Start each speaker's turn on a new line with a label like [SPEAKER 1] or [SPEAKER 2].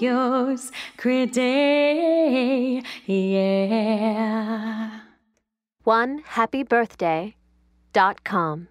[SPEAKER 1] yours, Crede, yeah.
[SPEAKER 2] One happy birthday dot com.